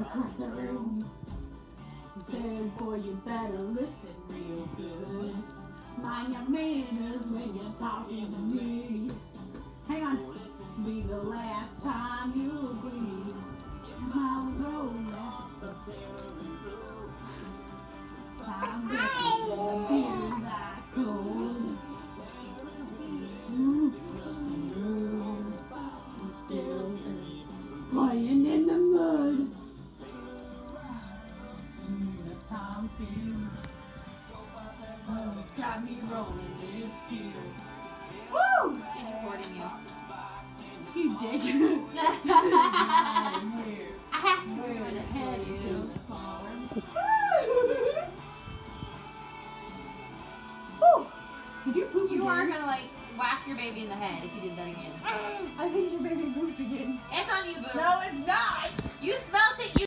across the room. Said, boy, you better listen real good. Manners when you're talking to me. Hang on. Be the last time you. Playing in the mud. Mm, The time feels. Oh, got me rolling this field. Woo! She's recording you. You dick. Did you poop You again? are gonna like whack your baby in the head if you did that again. I think your baby pooped again. It's on you, boo. No,